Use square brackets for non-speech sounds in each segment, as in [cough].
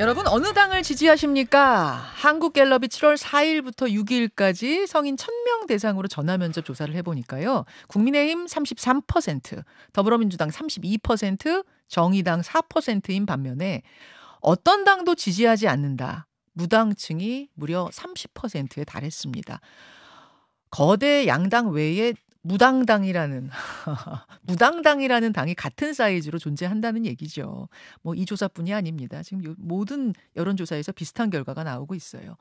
여러분 어느 당을 지지하십니까? 한국갤럽이 7월 4일부터 6일까지 성인 1000명 대상으로 전화 면접 조사를 해보니까요. 국민의힘 33%, 더불어민주당 32%, 정의당 4%인 반면에 어떤 당도 지지하지 않는다. 무당층이 무려 30%에 달했습니다. 거대 양당 외에 무당당이라는 [laughs] 무당당이라는 당이 같은 사이즈로 존재한다는 얘기죠. 뭐 이 조사뿐이 아닙니다. 지금 모든 여론조사에서 비슷한 결과가 나오고 있어요.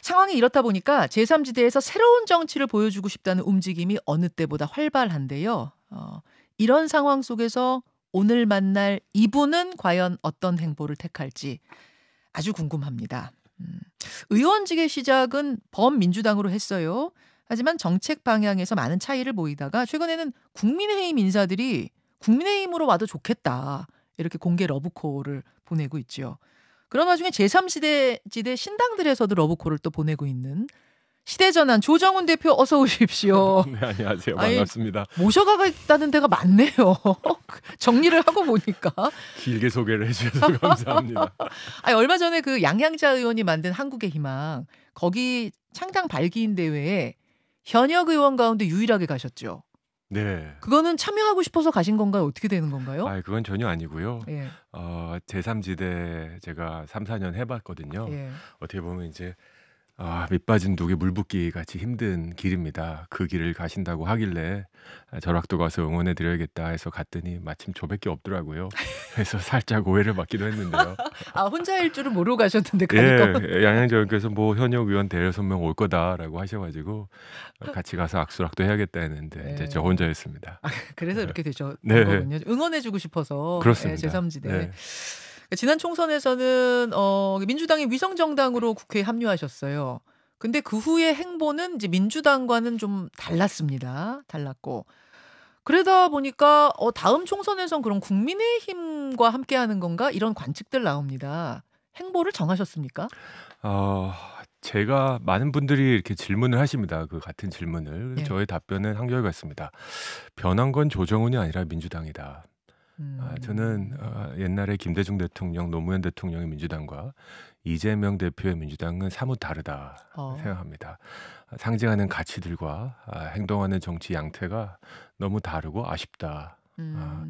상황이 이렇다 보니까 제3지대에서 새로운 정치를 보여주고 싶다는 움직임이 어느 때보다 활발한데요. 어, 이런 상황 속에서 오늘 만날 이분은 과연 어떤 행보를 택할지 아주 궁금합니다. 음, 의원직의 시작은 범민주당으로 했어요. 하지만 정책 방향에서 많은 차이를 보이다가 최근에는 국민의힘 인사들이 국민의힘으로 와도 좋겠다. 이렇게 공개 러브콜을 보내고 있죠. 그런 와중에 제3시대 지대 신당들에서도 러브콜을 또 보내고 있는 시대전환 조정훈 대표 어서 오십시오. [laughs] 네, 안녕하세요. 반갑습니다. 있다는 데가 많네요. [laughs] 정리를 하고 보니까 길게 소개를 해주셔서 감사합니다. [laughs] 아니, 얼마 전에 그 양향자 의원이 만든 한국의 희망 거기 창당 발기인 대회에 현역 의원 가운데 유일하게 가셨죠. 네. 그거는 참여하고 싶어서 가신 건가요? 어떻게 되는 건가요? 아, 그건 전혀 아니고요. 예. 어, 제3지대 제가 3, 4년 해봤거든요. 예. 어떻게 보면 이제 아, 밑 빠진 독에 물 붓기 같이 힘든 길입니다. 그 길을 가신다고 하길래 아, 절학도 가서 응원해 드려야겠다 해서 갔더니 마침 저밖에 없더라고요. 그래서 [laughs] 살짝 오해를 받기도 했는데요. 아 혼자일 줄은 모르고 가셨는데 가니까. 예, 양양정께서 뭐 현역 의원 대여섯 명 올 거다라고 하셔가지고 같이 가서 악수락도 해야겠다 했는데 네. 이제 저 혼자였습니다. 아, 그래서 이렇게 되죠. 네. 응원해주고 싶어서 그렇습니다. 예, 제3지대. 네. 지난 총선에서는 어 민주당이 위성 정당으로 국회에 합류하셨어요. 근데 그 후의 행보는 이제 민주당과는 좀 달랐습니다. 달랐고. 그러다 보니까 어 다음 총선에선 그럼 국민의힘과 함께 하는 건가? 이런 관측들 나옵니다. 행보를 정하셨습니까? 어 제가 많은 분들이 이렇게 질문을 하십니다. 그 같은 질문을. 예. 저의 답변은 한결같습니다. 변한 건 조정훈이 아니라 민주당이다. 음. 아, 저는 어, 옛날에 김대중 대통령, 노무현 대통령의 민주당과 이재명 대표의 민주당은 사뭇 다르다 어. 생각합니다. 상징하는 가치들과 아, 행동하는 정치 양태가 너무 다르고 아쉽다. 아, 음. 아,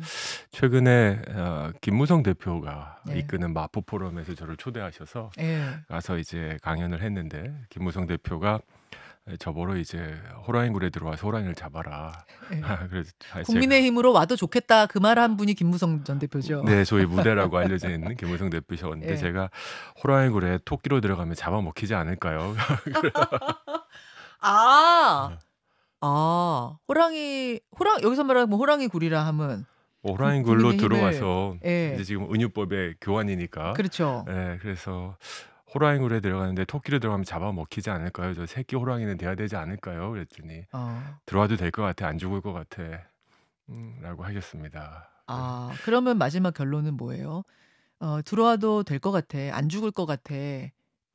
최근에 어, 김무성 대표가 네. 이끄는 마포 포럼에서 저를 초대하셔서 네. 가서 이제 강연을 했는데 김무성 대표가 저보러 이제 호랑이 굴에 들어와서 호랑이를 잡아라. 네. [laughs] 그래서 국민의힘으로 와도 좋겠다 그 말 한 분이 김무성 전 대표죠. 네, 저희 무대라고 알려져 있는 김무성 대표셨는데 네. 제가 호랑이 굴에 토끼로 들어가면 잡아먹히지 않을까요? [laughs] 아, 네. 아 호랑이 호랑 여기서 말하면 뭐 호랑이 굴이라 하면 뭐 호랑이 굴로 들어와서 네. 이제 지금 은유법의 교환이니까. 그렇죠. 네, 그래서 호랑이굴에 들어가는데 토끼를 들어가면 잡아먹히지 않을까요? 저 새끼 호랑이는 돼야 되지 않을까요? 그랬더니 어. 들어와도 될 것 같아, 안 죽을 것 같아, 음, 라고 하셨습니다. 아, 그러면 마지막 결론은 뭐예요? 어, 들어와도 될 것 같아, 안 죽을 것 같아.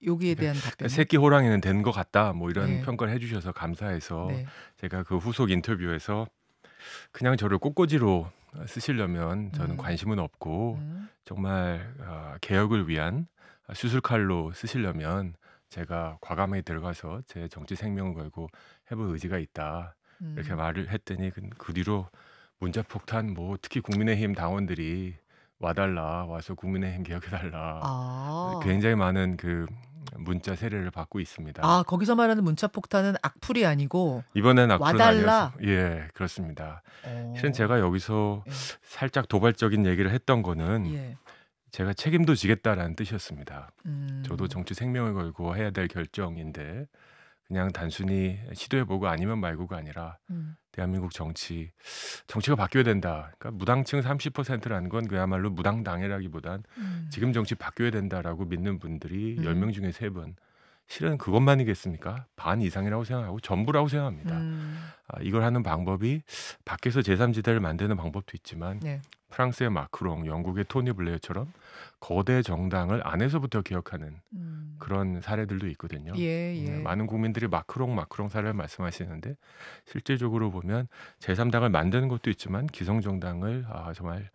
여기에 대한 답변. 새끼 호랑이는 된 것 같다. 뭐 이런 네. 평가를 해주셔서 감사해서 네. 제가 그 후속 인터뷰에서 그냥 저를 꽃꽂이로 쓰시려면 저는 음. 관심은 없고 음. 정말 어, 개혁을 위한 수술 칼로 쓰시려면 제가 과감하게 들어가서 제 정치 생명을 걸고 해볼 의지가 있다. 음. 이렇게 말을 했더니 그, 그 뒤로 문자 폭탄 뭐 특히 국민의힘 당원들이 와달라 와서 국민의힘 개혁해달라 아. 굉장히 많은 그 문자 세례를 받고 있습니다. 아 거기서 말하는 문자 폭탄은 악플이 아니고 이번엔 악플은 와달라. 아니어서 예 그렇습니다. 오. 어. 실은 제가 여기서 예. 살짝 도발적인 얘기를 했던 거는 예. 제가 책임도 지겠다라는 뜻이었습니다. 음. 저도 정치 생명을 걸고 해야 될 결정인데 그냥 단순히 시도해보고 아니면 말고가 아니라 음. 대한민국 정치 정치가 바뀌어야 된다. 그러니까 무당층 30%라는 건 그야말로 무당당이라기보단 음. 지금 정치 바뀌어야 된다라고 믿는 분들이 음. 10명 중에 3분. 실은 그것만이겠습니까? 반 이상이라고 생각하고 전부라고 생각합니다. 음. 아, 이걸 하는 방법이 밖에서 제3지대를 만드는 방법도 있지만 네. 프랑스의 마크롱, 영국의 토니 블레어처럼 거대 정당을 안에서부터 기억하는 음. 그런 사례들도 있거든요. 예, 예. 네, 많은 국민들이 마크롱, 마크롱 사례를 말씀하시는데 실질적으로 보면 제3당을 만드는 것도 있지만 기성 정당을 아, 정말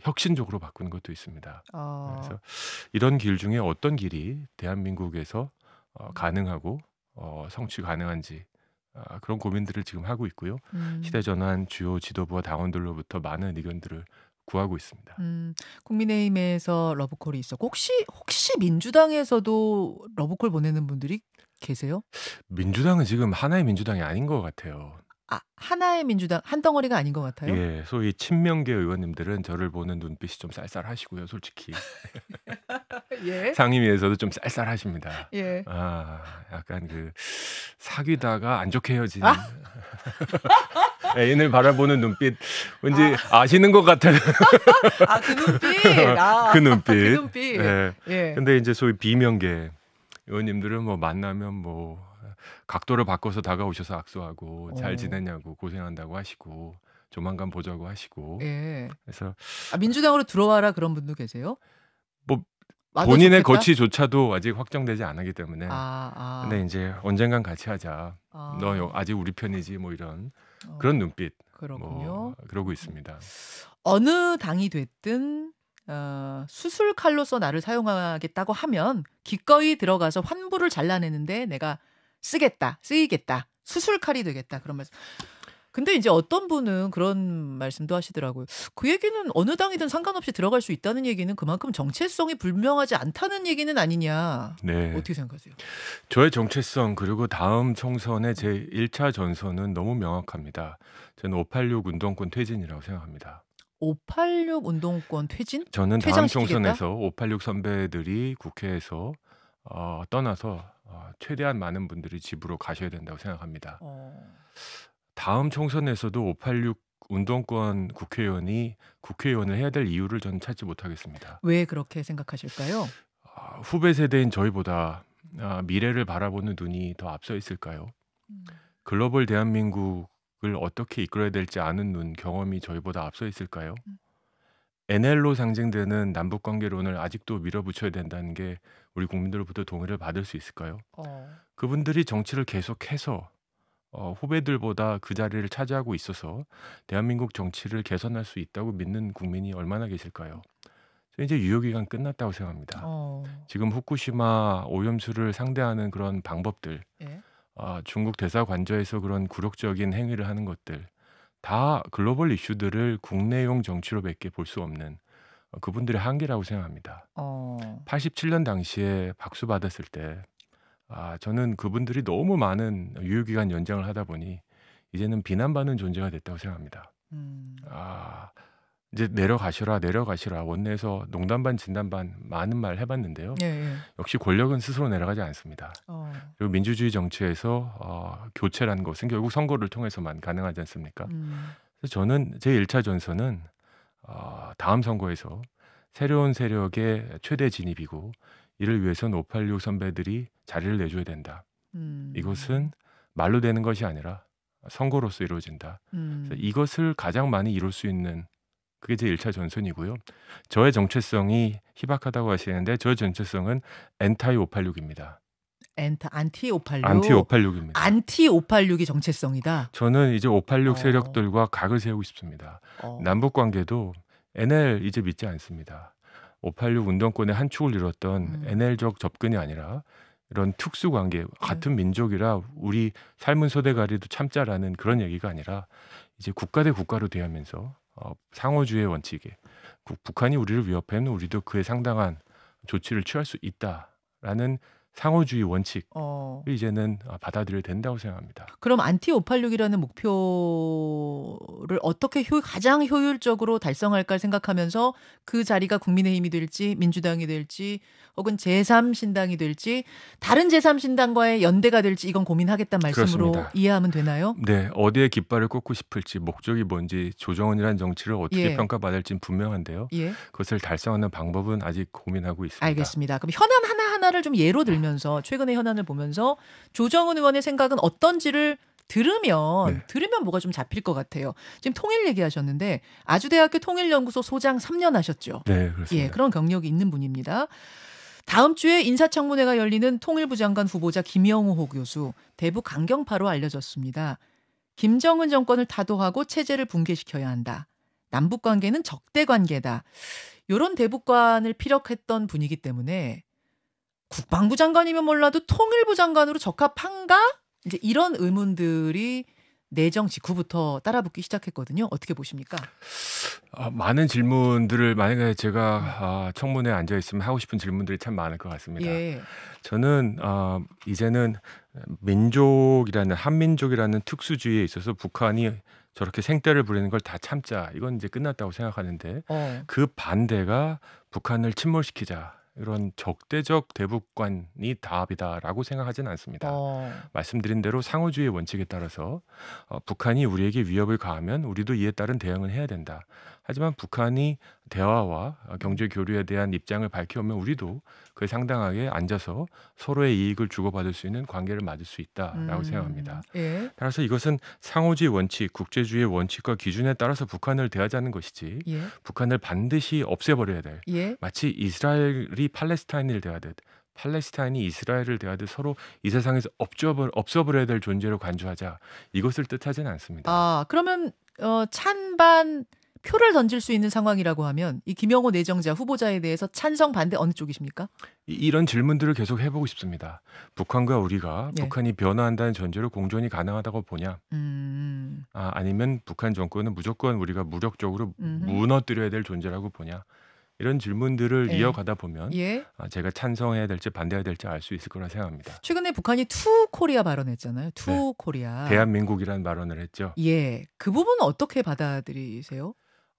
혁신적으로 바꾸는 것도 있습니다. 어. 그래서 이런 길 중에 어떤 길이 대한민국에서 어, 가능하고 어, 성취 가능한지 아, 그런 고민들을 지금 하고 있고요. 음. 시대전환 주요 지도부와 당원들로부터 많은 의견들을 구하고 있습니다. 음, 국민의힘에서 러브콜이 있었고 혹시 혹시 민주당에서도 러브콜 보내는 분들이 계세요? 민주당은 지금 하나의 민주당이 아닌 것 같아요. 아, 하나의 민주당 한 덩어리가 아닌 것 같아요. 예, 소위 친명계 의원님들은 저를 보는 눈빛이 좀 쌀쌀하시고요, 솔직히. [laughs] 예. 상임위에서도 좀 쌀쌀하십니다. 예. 아, 약간 그 사귀다가 안 좋게 헤어진 아? [laughs] 애인을 바라보는 눈빛 왠지 아. 시는것 같아요. [laughs] 아, 그 눈빛. 아, 그 눈빛. 그 눈빛. 예. 예. 근데 이제 소위 비명계 의원님들은 뭐 만나면 뭐 각도를 바꿔서 다가오셔서 악수하고 잘 어. 지내냐고 고생한다고 하시고 조만간 보자고 하시고. 예. 그래서 아, 민주당으로 들어와라 그런 분도 계세요? 뭐 본인의 좋겠다? 거취조차도 아직 확정되지 않았기 때문에. 아, 아. 근데 이제 언젠간 같이 하자. 아. 너 아직 우리 편이지 뭐 이런 어. 그런 눈빛. 뭐 그렇군요. 뭐 그러고 있습니다. 어느 당이 됐든 어, 수술 칼로서 나를 사용하겠다고 하면 기꺼이 들어가서 환부를 잘라내는데 내가 쓰겠다, 쓰이겠다, 수술 칼이 되겠다 그런 말씀. 근데 이제 어떤 분은 그런 말씀도 하시더라고요. 그 얘기는 어느 당이든 상관없이 들어갈 수 있다는 얘기는 그만큼 정체성이 불명하지 않다는 얘기는 아니냐. 네. 어떻게 생각하세요? 저의 정체성 그리고 다음 총선의 제 1차 전선은 너무 명확합니다. 저는 586 운동권 퇴진이라고 생각합니다. 586 운동권 퇴진? 저는 다음 총선에서 586 선배들이 국회에서 어, 떠나서 어, 최대한 많은 분들이 집으로 가셔야 된다고 생각합니다. 어. 다음 총선에서도 586 운동권 국회의원이 국회의원을 해야 될 이유를 저는 찾지 못하겠습니다. 왜 그렇게 생각하실까요? 어, 후배 세대인 저희보다 어, 미래를 바라보는 눈이 더 앞서 있을까요? 음. 글로벌 대한민국을 어떻게 이끌어야 될지 아는 눈 경험이 저희보다 앞서 있을까요? 음. NL로 상징되는 남북 관계론을 아직도 밀어붙여야 된다는 게 우리 국민들로부터 동의를 받을 수 있을까요? 어. 그분들이 정치를 계속해서 어, 후배들보다 그 자리를 차지하고 있어서 대한민국 정치를 개선할 수 있다고 믿는 국민이 얼마나 계실까요? 이제 유효 기간 끝났다고 생각합니다. 어. 지금 후쿠시마 오염수를 상대하는 그런 방법들, 예? 어, 중국 대사관저에서 그런 굴욕적인 행위를 하는 것들, 다 글로벌 이슈들을 국내용 정치로밖에 볼 수 없는 어, 그분들의 한계라고 생각합니다. 어. 87년 당시에 박수 받았을 때 아, 저는 그분들이 너무 많은 유효기간 연장을 하다 보니 이제는 비난받는 존재가 됐다고 생각합니다. 음. 아, 이제 내려가시라 내려가시라 원내에서 농담 반 진담 반 많은 말 해봤는데요. 예, 예. 역시 권력은 스스로 내려가지 않습니다. 어. 그리고 민주주의 정치에서 어, 교체라는 것은 결국 선거를 통해서만 가능하지 않습니까? 음. 그래서 저는 제 1차 전선은 어, 다음 선거에서 새로운 세력의 최대 진입이고 이를 위해서는 586 선배들이 자리를 내줘야 된다. 음. 이것은 말로 되는 것이 아니라 선거로서 이루어진다. 음. 이것을 가장 많이 이룰 수 있는 그게 제 1차 전선이고요. 저의 정체성이 희박하다고 하시는데 저의 정체성은 엔타이 586입니다. 엔타 안티 586. 안티 586입니다. 안티 586이 정체성이다. 저는 이제 586 어. 세력들과 각을 세우고 싶습니다. 어. 남북 관계도 NL 이제 믿지 않습니다. 586 운동권의 한 축을 이뤘던 음. NL적 접근이 아니라 이런 특수 관계 같은 네. 민족이라 우리 삶은 소대가리도 참자라는 그런 얘기가 아니라 이제 국가 대 국가로 대하면서 어, 상호주의 원칙에 북한이 우리를 위협하면 우리도 그에 상당한 조치를 취할 수 있다라는 상호주의 원칙 어. 이제는 아, 받아들여야 된다고 생각합니다. 그럼 안티 586이라는 목표를 어떻게 효, 가장 효율적으로 달성할까 생각하면서 그 자리가 국민의힘이 될지 민주당이 될지 혹은 제3신당이 될지 다른 제3신당과의 연대가 될지 이건 고민하겠다는 말씀으로 그렇습니다. 이해하면 되나요? 네. 어디에 깃발을 꽂고 싶을지 목적이 뭔지 조정훈이라는 정치를 어떻게 예. 평가받을지 분명한데요. 예. 그것을 달성하는 방법은 아직 고민하고 있습니다. 알겠습니다. 그럼 현안 하나하나를 좀 예로 들면 서 최근의 현안을 보면서 조정원 의원의 생각은 어떤지를 들으면 네. 들으면 뭐가 좀 잡힐 것 같아요. 지금 통일 얘기하셨는데 아주대학교 통일연구소 소장 3년 하셨죠. 네, 그렇습니다. 예, 그런 경력이 있는 분입니다. 다음 주에 인사청문회가 열리는 통일부 장관 후보자 김영호 교수 대북 강경파로 알려졌습니다. 김정은 정권을 타도하고 체제를 붕괴시켜야 한다. 남북 관계는 적대 관계다. 요런 대북관을 피력했던 분이기 때문에 국방부 장관이면 몰라도 통일부 장관으로 적합한가? 이제 이런 의문들이 내정 직후부터 따라붙기 시작했거든요. 어떻게 보십니까? 아, 많은 질문들을 만약에 제가 아, 청문회에 앉아 있으면 하고 싶은 질문들이 참 많을 것 같습니다. 예. 저는 아, 이제는 민족이라는 한민족이라는 특수주의에 있어서 북한이 저렇게 생떼를 부리는 걸 다 참자 이건 이제 끝났다고 생각하는데 어. 그 반대가 북한을 침몰시키자 이런 적대적 대북관이 답이다라고 생각하지는 않습니다. 어. 말씀드린 대로 상호주의 원칙에 따라서 어, 북한이 우리에게 위협을 가하면 우리도 이에 따른 대응을 해야 된다. 하지만 북한이 대화와 경제 교류에 대한 입장을 밝혀오면 우리도 그에 상당하게 앉아서 서로의 이익을 주고받을 수 있는 관계를 맞을 수 있다라고 음. 생각합니다. 예. 따라서 이것은 상호주의 원칙, 국제주의의 원칙과 기준에 따라서 북한을 대하자는 것이지 예. 북한을 반드시 없애버려야 될 예. 마치 이스라엘이 팔레스타인을 대하듯 팔레스타인이 이스라엘을 대하듯 서로 이 세상에서 없어버, 없어버려야 될 존재로 간주하자 이것을 뜻하지는 않습니다. 아 그러면 어, 찬반 표를 던질 수 있는 상황이라고 하면 이 김영호 내정자 후보자에 대해서 찬성 반대 어느 쪽이십니까? 이, 런 질문들을 계속 해보고 싶습니다. 북한과 우리가 네. 북한이 변화한다는 전제로 공존이 가능하다고 보냐? 음. 아, 아니면 북한 정권은 무조건 우리가 무력적으로 음흠. 무너뜨려야 될 존재라고 보냐? 이런 질문들을 네. 이어가다 보면 예. 아, 제가 찬성해야 될지 반대해야 될지 알 수 있을 거라 생각합니다. 최근에 북한이 two Korea 발언했잖아요. two 네. 코리아. 대한민국이라는 발언을 했죠. 예. 그 부분은 어떻게 받아들이세요?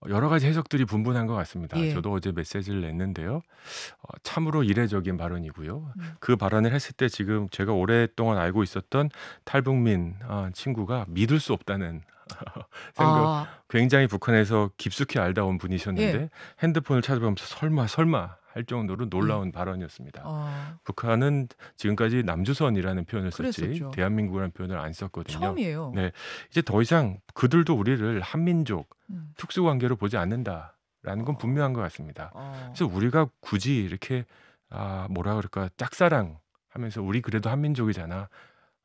여러 가지 해석들이 분분한 것 같습니다. 예. 저도 어제 메시지를 냈는데요. 어, 참으로 이례적인 발언이고요. 음. 그 발언을 했을 때 지금 제가 오랫동안 알고 있었던 탈북민 어, 친구가 믿을 수 없다는 [laughs] 생각, 아. 굉장히 북한에서 깊숙이 알다 온 분이셨는데 예. 핸드폰을 찾아보면서 설마 설마 할 정도로 놀라운 음. 발언이었습니다. 아. 북한은 지금까지 남조선이라는 표현을 썼지 그랬었죠. 대한민국이라는 표현을 안 썼거든요. 처음이에요. 네, 이제 더 이상 그들도 우리를 한민족 음. 특수관계로 보지 않는다라는 건 어. 분명한 것 같습니다. 어. 그래서 우리가 굳이 이렇게 아 뭐라 그럴까 짝사랑 하면서 우리 그래도 한민족이잖아.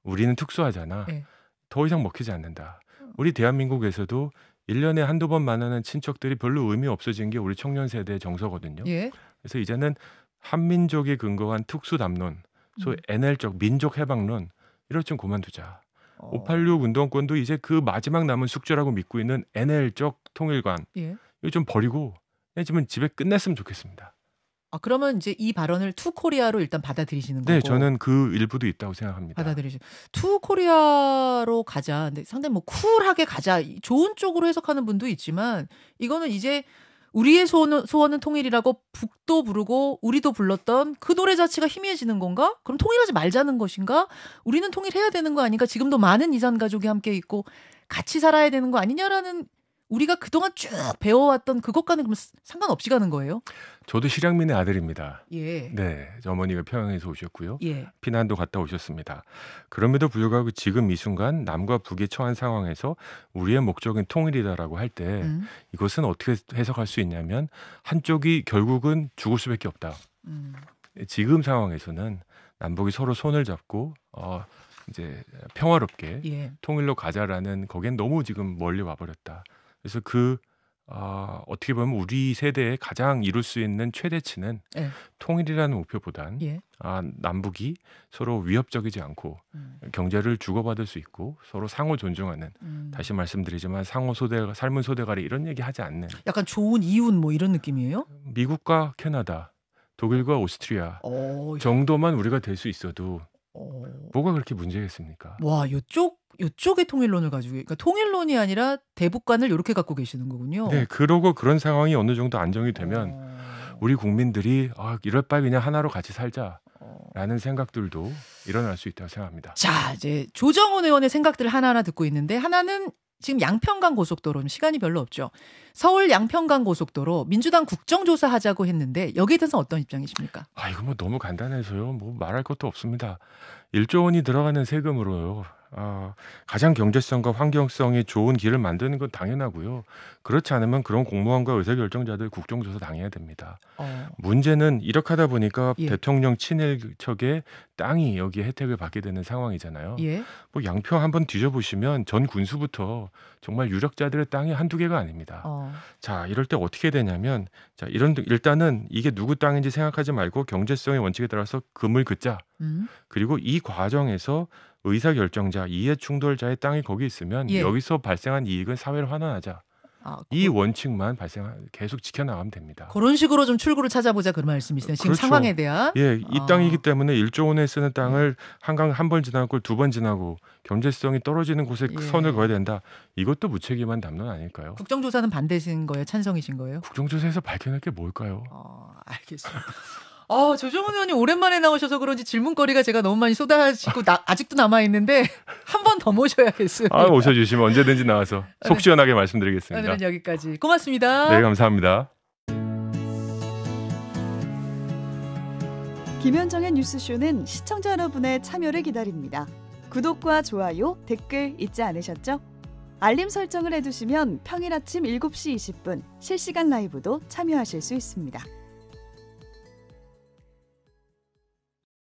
우리는 특수하잖아. 네. 더 이상 먹히지 않는다. 우리 대한민국에서도 1년에 한두 번 만나는 친척들이 별로 의미 없어진 게 우리 청년 세대의 정서거든요. 예. 그래서 이제는 한민족이 근거한 특수 담론, 소위 음. NL적 민족 해방론 이럴 좀 그만두자. 어. 586 운동권도 이제 그 마지막 남은 숙제라고 믿고 있는 NL적 통일관 예. 이거 좀 버리고 지금 집에 끝냈으면 좋겠습니다. 아 그러면 이제 이 발언을 two Korea로 일단 받아들이시는 네, 거고. 네, 저는 그 일부도 있다고 생각합니다. 받아들이시. two Korea로 가자. 근데 상당히 뭐 쿨하게 가자. 좋은 쪽으로 해석하는 분도 있지만 이거는 이제 우리의 소원은, 소원은 통일이라고 북도 부르고 우리도 불렀던 그 노래 자체가 희미해지는 건가? 그럼 통일하지 말자는 것인가? 우리는 통일해야 되는 거 아닌가? 지금도 많은 이산 가족이 함께 있고 같이 살아야 되는 거 아니냐라는 우리가 그동안 쭉 배워왔던 그것과는 그럼 상관없이 가는 거예요? 저도 실향민의 아들입니다. 예. 네. 어머니가 평양에서 오셨고요. 예. 피난도 갔다 오셨습니다. 그럼에도 불구하고 지금 이 순간 남과 북이 처한 상황에서 우리의 목적은 통일이다라고 할때 음. 이것은 어떻게 해석할 수 있냐면 한쪽이 결국은 죽을 수밖에 없다. 음. 지금 상황에서는 남북이 서로 손을 잡고 어 이제 평화롭게 예. 통일로 가자라는 거기엔 너무 지금 멀리 와버렸다. 그래서 그 어, 어떻게 보면 우리 세대에 가장 이룰 수 있는 최대치는 예. 통일이라는 목표보단 예. 아, 남북이 서로 위협적이지 않고 음. 경제를 주고받을 수 있고 서로 상호 존중하는 음. 다시 말씀드리지만 상호 소대 삶은 소대가리 이런 얘기 하지 않는 약간 좋은 이웃 뭐 이런 느낌이에요? 미국과 캐나다, 독일과 오스트리아 오, 어, 정도만 우리가 될 수 있어도 오. 어. 뭐가 그렇게 문제겠습니까? 와, 이쪽 이쪽의 통일론을 가지고 그러니까 통일론이 아니라 대북관을 이렇게 갖고 계시는 거군요. 네, 그러고 그런 상황이 어느 정도 안정이 되면 어... 우리 국민들이 아, 이럴 바에 그냥 하나로 같이 살자. 라는 생각들도 일어날 수 있다고 생각합니다. 자, 이제 조정원 의원의 생각들 을 하나하나 듣고 있는데 하나는 지금 양평강 고속도로 시간이 별로 없죠. 서울 양평강 고속도로 민주당 국정조사 하자고 했는데 여기에 대해서 어떤 입장이십니까? 아 이거 뭐 너무 간단해서요. 뭐 말할 것도 없습니다. 1조 원이 들어가는 세금으로요. 아, 가장 경제성과 환경성이 좋은 길을 만드는 건 당연하고요. 그렇지 않으면 그런 공무원과 의사결정자들 국정조사 당해야 됩니다. 어. 문제는 이렇게 하다 보니까 예. 대통령 친일척의 땅이 여기에 혜택을 받게 되는 상황이잖아요. 예. 뭐 양평 한번 뒤져보시면 전 군수부터 정말 유력자들의 땅이 한두 개가 아닙니다. 어. 자, 이럴 때 어떻게 되냐면 자, 이런 일단은 이게 누구 땅인지 생각하지 말고 경제성의 원칙에 따라서 금을 긋자. 음. 그리고 이 과정에서 의사결정자, 이해충돌자의 땅이 거기 있으면 예. 여기서 발생한 이익은 사회로 환원하자. 아, 이 그... 원칙만 발생 계속 지켜나가면 됩니다. 그런 식으로 좀 출구를 찾아보자 그런 말씀이시네요. 지금 그렇죠. 상황에 대한. 예, 이 아. 땅이기 때문에 1조 원에 쓰는 땅을 음. 한강 한 번 지나고 두 번 지나고 경제성이 떨어지는 곳에 예. 선을 그어야 된다. 이것도 무책임한 담론 아닐까요? 국정조사는 반대신 거예요? 찬성이신 거예요? 국정조사에서 밝혀낼 게 뭘까요? 어, 알겠습니다. 아, 조정훈 의원님 오랜만에 나오셔서 그런지 질문거리가 제가 너무 많이 쏟아지고 나, 아직도 남아 있는데 [laughs] 한 번 더 모셔야겠어요. 아, 오셔주시면 언제든지 나와서 속 시원하게 말씀드리겠습니다. 오늘은 여기까지. 고맙습니다. 네, 감사합니다. 김현정의 뉴스쇼는 시청자 여러분의 참여를 기다립니다. 구독과 좋아요, 댓글 잊지 않으셨죠? 알림 설정을 해두시면 평일 아침 7시 20분 실시간 라이브도 참여하실 수 있습니다.